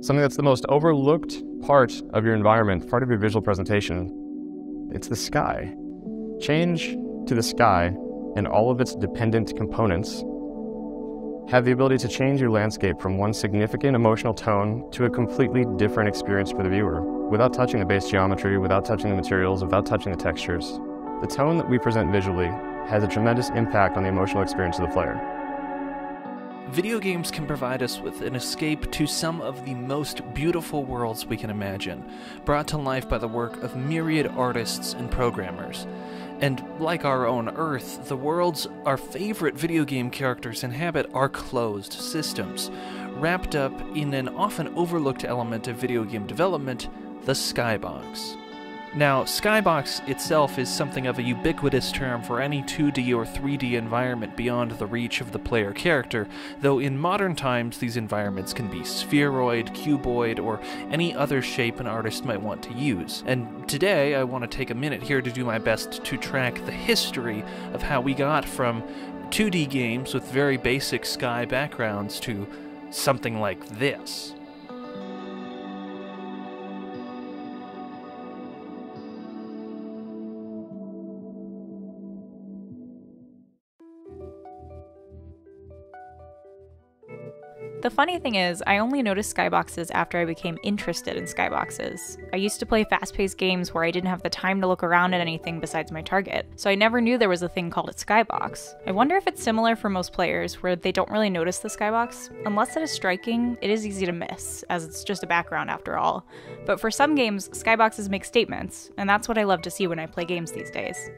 something that's the most overlooked part of your environment, part of your visual presentation. It's the sky. Change to the sky and all of its dependent components have the ability to change your landscape from one significant emotional tone to a completely different experience for the viewer without touching the base geometry, without touching the materials, without touching the textures. The tone that we present visually has a tremendous impact on the emotional experience of the player. Video games can provide us with an escape to some of the most beautiful worlds we can imagine, brought to life by the work of myriad artists and programmers. And like our own Earth, the worlds our favorite video game characters inhabit are closed systems, wrapped up in an often overlooked element of video game development the skybox. Now, skybox itself is something of a ubiquitous term for any 2D or 3D environment beyond the reach of the player character, though in modern times these environments can be spheroid, cuboid, or any other shape an artist might want to use. And today I want to take a minute here to do my best to track the history of how we got from 2D games with very basic sky backgrounds to something like this. The funny thing is, I only noticed skyboxes after I became interested in skyboxes. I used to play fast paced games where I didn't have the time to look around at anything besides my target, so I never knew there was a thing called a skybox. I wonder if it's similar for most players, where they don't really notice the skybox. Unless it is striking, it is easy to miss, as it's just a background after all. But for some games, skyboxes make statements, and that's what I love to see when I play games these days.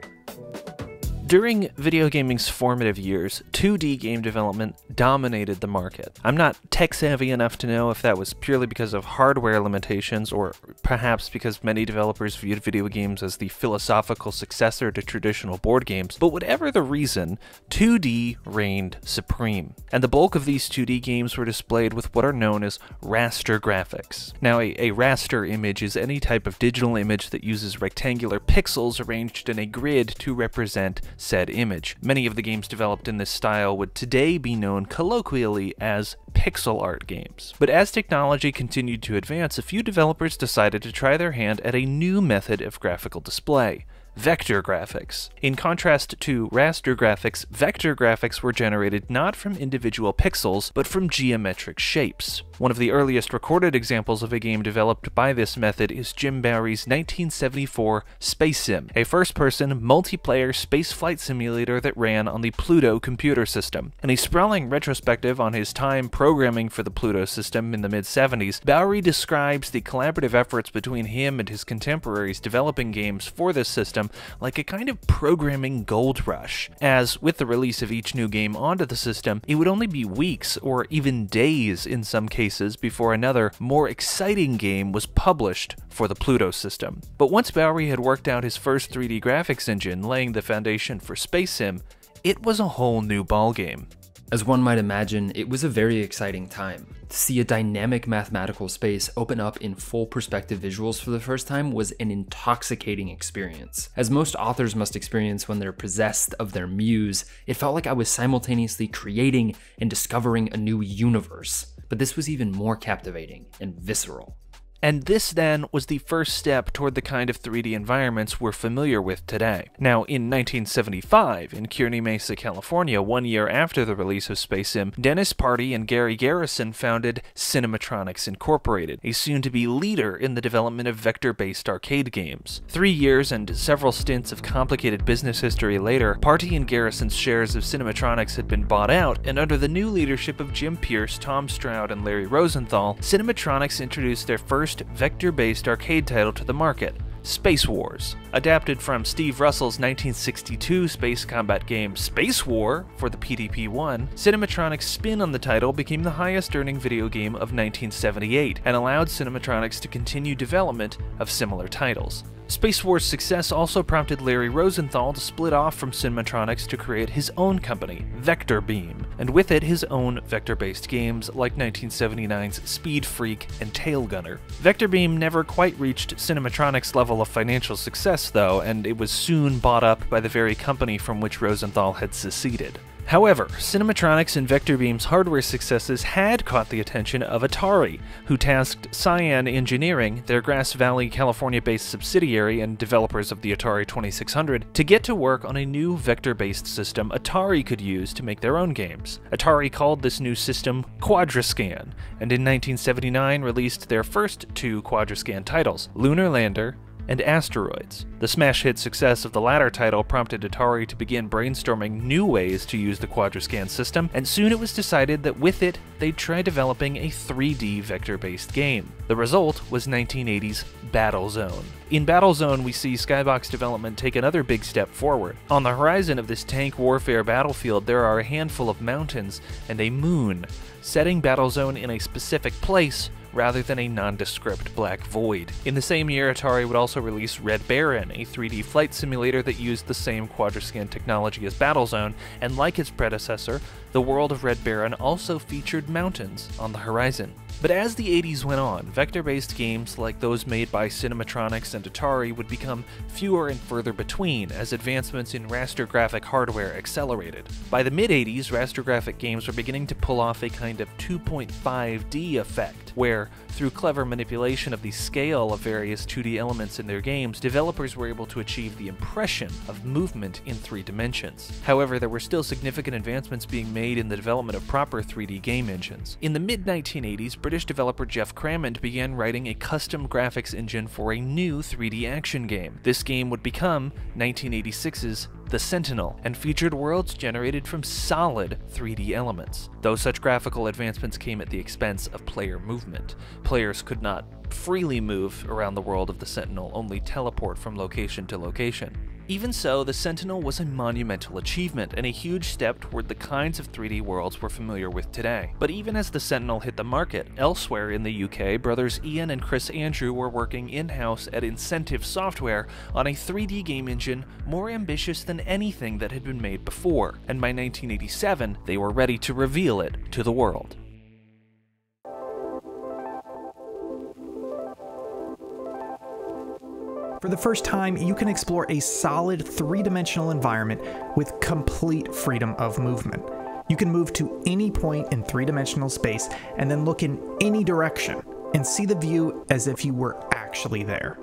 During video gaming's formative years, 2D game development dominated the market. I'm not tech savvy enough to know if that was purely because of hardware limitations or perhaps because many developers viewed video games as the philosophical successor to traditional board games, but whatever the reason, 2D reigned supreme. And the bulk of these 2D games were displayed with what are known as raster graphics. Now, a, a raster image is any type of digital image that uses rectangular pixels arranged in a grid to represent said image. Many of the games developed in this style would today be known colloquially as pixel art games. But as technology continued to advance, a few developers decided to try their hand at a new method of graphical display vector graphics. In contrast to raster graphics, vector graphics were generated not from individual pixels, but from geometric shapes. One of the earliest recorded examples of a game developed by this method is Jim Bowery's 1974 Space Sim, a first person multiplayer spaceflight simulator that ran on the PLATO computer system. In a sprawling retrospective on his time programming for the PLATO system in the mid 70s, Bowery describes the collaborative efforts between him and his contemporaries developing games for this system like a kind of programming gold rush, as with the release of each new game onto the system, it would only be weeks or even days in some cases before another, more exciting game was published for the PLATO system. But once Bowery had worked out his first 3D graphics engine, laying the foundation for Space Sim, it was a whole new ballgame. As one might imagine, it was a very exciting time. To see a dynamic mathematical space open up in full perspective visuals for the first time was an intoxicating experience. As most authors must experience when they're possessed of their muse, it felt like I was simultaneously creating and discovering a new universe but this was even more captivating and visceral. And this then was the first step toward the kind of 3D environments we're familiar with today. Now, in 1975, in Kearny Mesa, California, one year after the release of Space Sim, Dennis Party and Gary Garrison founded Cinematronics Incorporated, a soon to be leader in the development of vector based arcade games. Three years and several stints of complicated business history later, Party and Garrison's shares of Cinematronics had been bought out, and under the new leadership of Jim Pierce, Tom Stroud, and Larry Rosenthal, Cinematronics introduced their first first vector based arcade title to the market. Space Wars. Adapted from Steve Russell's 1962 space combat game Space War for the PDP 1, Cinematronics' spin on the title became the highest earning video game of 1978 and allowed Cinematronics to continue development of similar titles. Space War's success also prompted Larry Rosenthal to split off from Cinematronics to create his own company, Vector Beam, and with it his own vector based games like 1979's Speed Freak and Tail Gunner. Vector Beam never quite reached Cinematronics' level of financial success, though, and it was soon bought up by the very company from which Rosenthal had seceded. However, Cinematronics and Vector Beam's hardware successes had caught the attention of Atari, who tasked Cyan Engineering, their Grass Valley, California based subsidiary and developers of the Atari 2600, to get to work on a new vector based system Atari could use to make their own games. Atari called this new system Quadrascan, and in 1979 released their first two Quadrascan titles Lunar Lander and Asteroids. The smash hit success of the latter title prompted Atari to begin brainstorming new ways to use the Quadrascan system, and soon it was decided that with it, they'd try developing a 3D vector based game. The result was 1980's Battlezone. In Battlezone, we see Skybox development take another big step forward. On the horizon of this tank warfare battlefield, there are a handful of mountains and a moon, setting Battlezone in a specific place rather than a nondescript black void. In the same year, Atari would also release Red Baron, a 3D flight simulator that used the same Quadrascan technology as Battlezone, and like its predecessor, the world of Red Baron also featured mountains on the horizon. But as the 80s went on, vector based games like those made by Cinematronics and Atari would become fewer and further between as advancements in raster graphic hardware accelerated. By the mid 80s, raster graphic games were beginning to pull off a kind of 2.5D effect, where, through clever manipulation of the scale of various 2D elements in their games, developers were able to achieve the impression of movement in three dimensions. However, there were still significant advancements being made in the development of proper 3D game engines. In the mid 1980s, British developer Geoff Crammond began writing a custom graphics engine for a new 3D action game. This game would become 1986's The Sentinel and featured worlds generated from solid 3D elements. Though such graphical advancements came at the expense of player movement, players could not freely move around the world of the Sentinel, only teleport from location to location. Even so, the Sentinel was a monumental achievement and a huge step toward the kinds of 3D worlds we're familiar with today. But even as the Sentinel hit the market, elsewhere in the UK, brothers Ian and Chris Andrew were working in-house at Incentive Software on a 3D game engine more ambitious than anything that had been made before, and by 1987, they were ready to reveal it to the world. For the first time, you can explore a solid three dimensional environment with complete freedom of movement. You can move to any point in three dimensional space and then look in any direction and see the view as if you were actually there.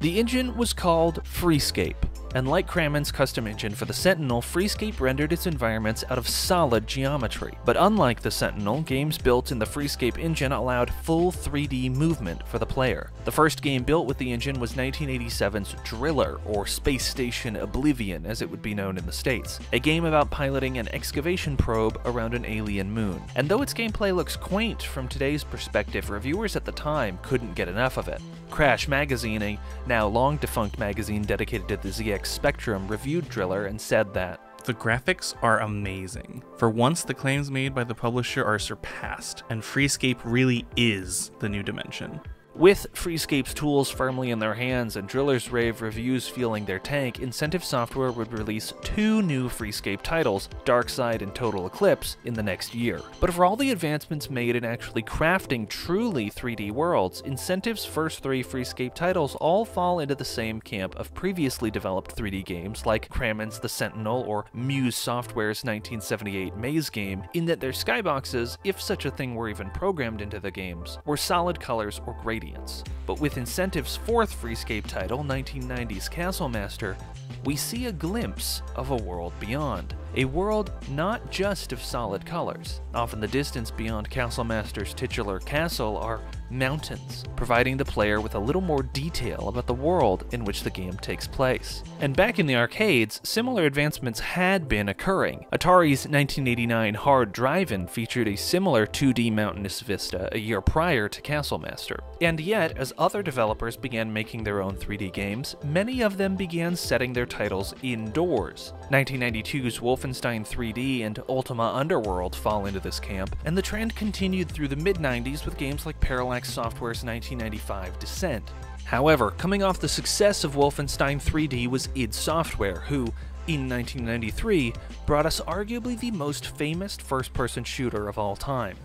The engine was called Freescape, and like Crammond's custom engine for the Sentinel, Freescape rendered its environments out of solid geometry. But unlike the Sentinel, games built in the Freescape engine allowed full 3D movement for the player. The first game built with the engine was 1987's Driller, or Space Station Oblivion as it would be known in the States, a game about piloting an excavation probe around an alien moon. And though its gameplay looks quaint from today's perspective, reviewers at the time couldn't get enough of it. Crash Magazine, a now long defunct magazine dedicated to the ZX Spectrum, reviewed Driller and said that The graphics are amazing. For once, the claims made by the publisher are surpassed, and Freescape really is the new dimension. With Freescape's tools firmly in their hands and Driller's rave reviews fueling their tank, Incentive Software would release two new Freescape titles, Darkside and Total Eclipse, in the next year. But for all the advancements made in actually crafting truly 3D worlds, Incentive's first three Freescape titles all fall into the same camp of previously developed 3D games like Crammond's The Sentinel or Muse Software's 1978 Maze game, in that their skyboxes, if such a thing were even programmed into the games, were solid colors or gradients. But with Incentive's fourth Freescape title, 1990's Castle Master, we see a glimpse of a world beyond. A world not just of solid colors. Off in the distance beyond Castle Master's titular castle are mountains, providing the player with a little more detail about the world in which the game takes place. And back in the arcades, similar advancements had been occurring. Atari's 1989 Hard Drivin' featured a similar 2D mountainous vista a year prior to Castle Master. And yet, as other developers began making their own 3D games, many of them began setting their titles indoors. 1992's Wolfenstein 3D and Ultima Underworld fall into this camp, and the trend continued through the mid-90s with games like Parallax Software's 1995 Descent. However, coming off the success of Wolfenstein 3D was id Software, who, in 1993, brought us arguably the most famous first person shooter of all time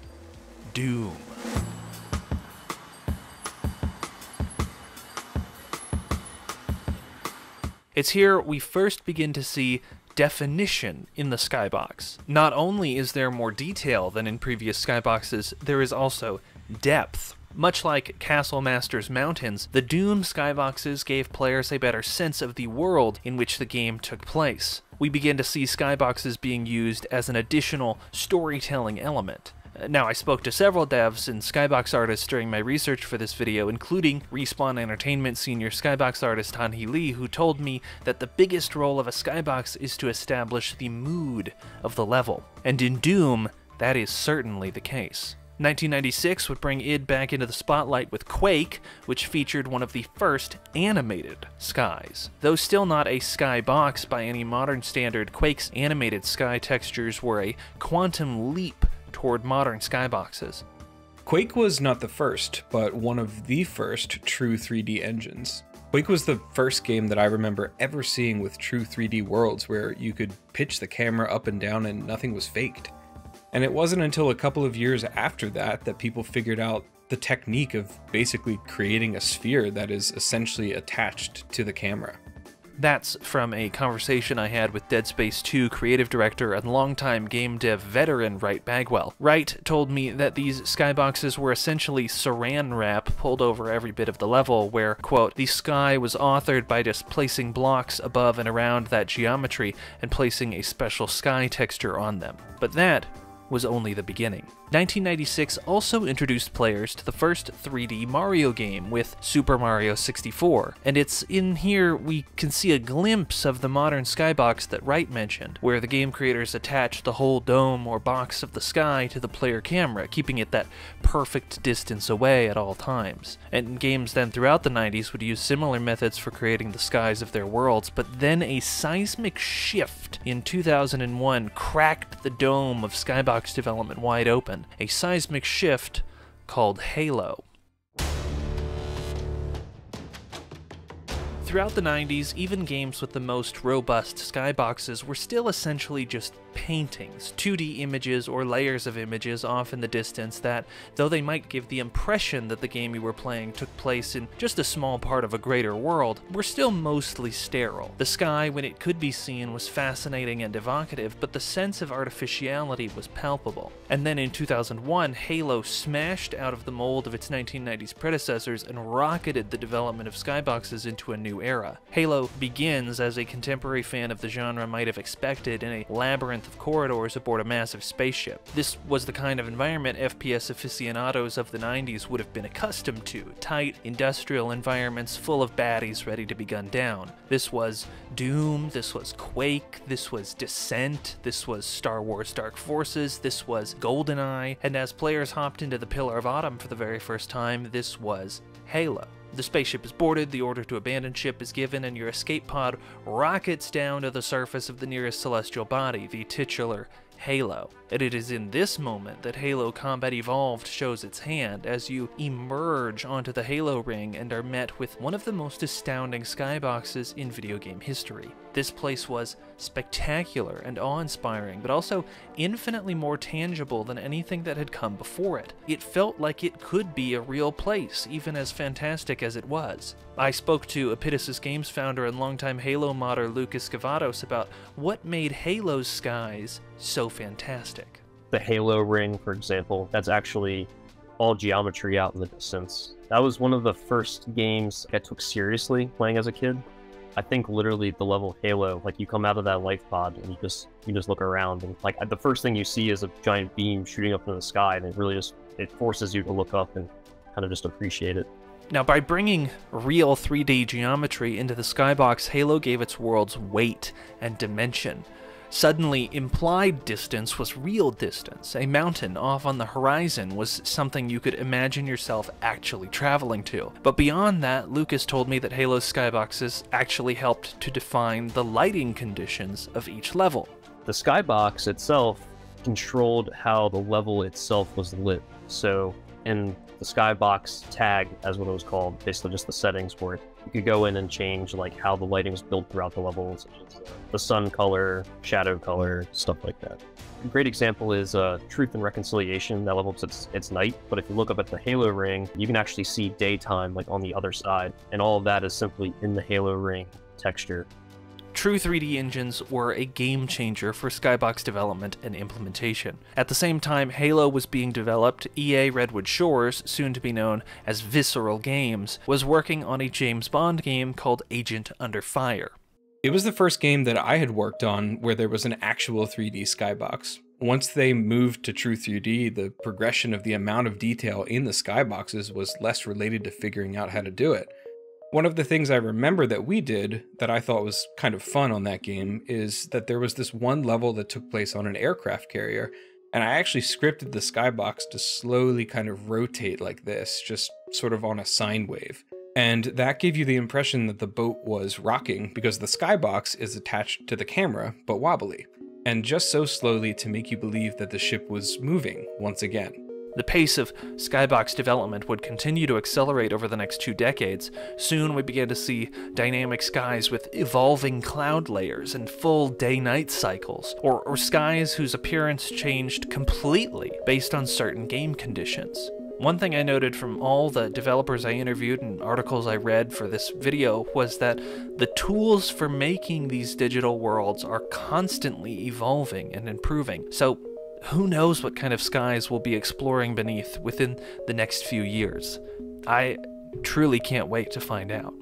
Doom. It's here we first begin to see definition in the skybox. Not only is there more detail than in previous skyboxes, there is also depth. Much like Castle Masters Mountains, the Doom skyboxes gave players a better sense of the world in which the game took place. We begin to see skyboxes being used as an additional storytelling element. Uh, now, I spoke to several devs and skybox artists during my research for this video, including Respawn Entertainment senior skybox artist Han Hee Lee, who told me that the biggest role of a skybox is to establish the mood of the level. And in Doom, that is certainly the case. 1996 would bring id back into the spotlight with Quake, which featured one of the first animated skies. Though still not a sky box by any modern standard, Quake's animated sky textures were a quantum leap toward modern skyboxes. Quake was not the first, but one of the first true 3D engines. Quake was the first game that I remember ever seeing with true 3D worlds where you could pitch the camera up and down and nothing was faked. And it wasn't until a couple of years after that that people figured out the technique of basically creating a sphere that is essentially attached to the camera. That's from a conversation I had with Dead Space 2 creative director and longtime game dev veteran Wright Bagwell. Wright told me that these skyboxes were essentially saran wrap pulled over every bit of the level, where, quote, the sky was authored by just placing blocks above and around that geometry and placing a special sky texture on them. But that was only the beginning. 1996 also introduced players to the first 3D Mario game with Super Mario 64, and it's in here we can see a glimpse of the modern skybox that Wright mentioned, where the game creators attached the whole dome or box of the sky to the player camera, keeping it that perfect distance away at all times. And games then throughout the 90s would use similar methods for creating the skies of their worlds, but then a seismic shift in 2001 cracked the dome of skybox development wide open a seismic shift called Halo. Throughout the 90s, even games with the most robust skyboxes were still essentially just paintings, 2D images or layers of images off in the distance that, though they might give the impression that the game you were playing took place in just a small part of a greater world, were still mostly sterile. The sky, when it could be seen, was fascinating and evocative, but the sense of artificiality was palpable. And then in 2001, Halo smashed out of the mold of its 1990s predecessors and rocketed the development of skyboxes into a new era. Halo begins, as a contemporary fan of the genre might have expected, in a labyrinth of corridors aboard a massive spaceship. This was the kind of environment FPS aficionados of the 90s would have been accustomed to tight, industrial environments full of baddies ready to be gunned down. This was Doom, this was Quake, this was Descent, this was Star Wars Dark Forces, this was GoldenEye, and as players hopped into the Pillar of Autumn for the very first time, this was Halo. The spaceship is boarded, the order to abandon ship is given, and your escape pod rockets down to the surface of the nearest celestial body, the titular Halo. And it is in this moment that Halo Combat Evolved shows its hand as you emerge onto the Halo ring and are met with one of the most astounding skyboxes in video game history. This place was spectacular and awe inspiring, but also infinitely more tangible than anything that had come before it. It felt like it could be a real place, even as fantastic as it was. I spoke to Epitasis Games founder and longtime Halo modder Lucas Govatos about what made Halo's skies so fantastic. The Halo ring, for example, that's actually all geometry out in the distance. That was one of the first games I took seriously playing as a kid. I think literally the level Halo, like you come out of that life pod and you just you just look around and like the first thing you see is a giant beam shooting up in the sky and it really just it forces you to look up and kind of just appreciate it. Now, by bringing real 3D geometry into the skybox, Halo gave its worlds weight and dimension. Suddenly, implied distance was real distance. A mountain off on the horizon was something you could imagine yourself actually traveling to. But beyond that, Lucas told me that Halo's skyboxes actually helped to define the lighting conditions of each level. The skybox itself controlled how the level itself was lit. So, in the skybox tag, as what it was called, basically just the settings for it. You could go in and change like how the lighting is built throughout the levels, such as the sun color, shadow color, stuff like that. A great example is uh, Truth and Reconciliation. That level it's, it's night, but if you look up at the Halo ring, you can actually see daytime like on the other side, and all of that is simply in the Halo ring texture. True 3D engines were a game changer for Skybox development and implementation. At the same time Halo was being developed, EA Redwood Shores, soon to be known as Visceral Games, was working on a James Bond game called Agent Under Fire. It was the first game that I had worked on where there was an actual 3D skybox. Once they moved to True 3D, the progression of the amount of detail in the skyboxes was less related to figuring out how to do it. One of the things I remember that we did that I thought was kind of fun on that game is that there was this one level that took place on an aircraft carrier, and I actually scripted the skybox to slowly kind of rotate like this, just sort of on a sine wave. And that gave you the impression that the boat was rocking because the skybox is attached to the camera, but wobbly, and just so slowly to make you believe that the ship was moving once again. The pace of Skybox development would continue to accelerate over the next two decades. Soon we began to see dynamic skies with evolving cloud layers and full day night cycles, or, or skies whose appearance changed completely based on certain game conditions. One thing I noted from all the developers I interviewed and articles I read for this video was that the tools for making these digital worlds are constantly evolving and improving. So who knows what kind of skies we'll be exploring beneath within the next few years? I truly can't wait to find out.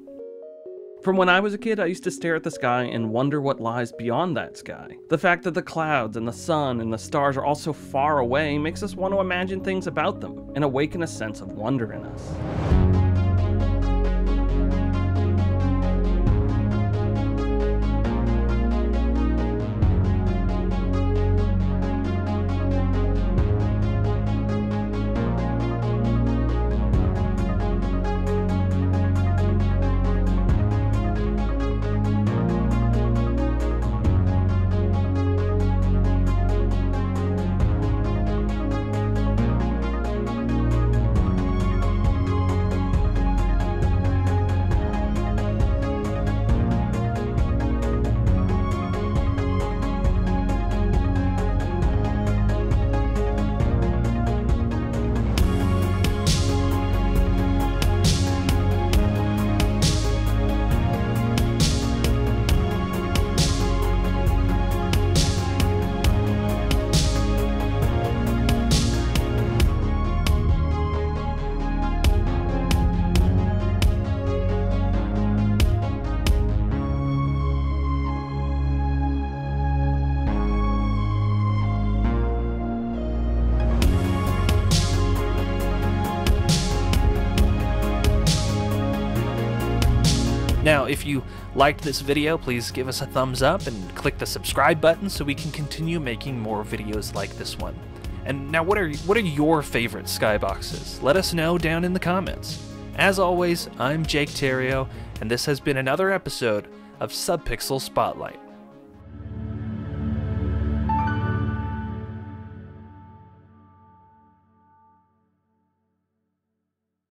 From when I was a kid, I used to stare at the sky and wonder what lies beyond that sky. The fact that the clouds and the sun and the stars are all so far away makes us want to imagine things about them and awaken a sense of wonder in us. Now, if you liked this video, please give us a thumbs up and click the subscribe button so we can continue making more videos like this one. And now, what are what are your favorite skyboxes? Let us know down in the comments. As always, I'm Jake Theriault, and this has been another episode of Subpixel Spotlight.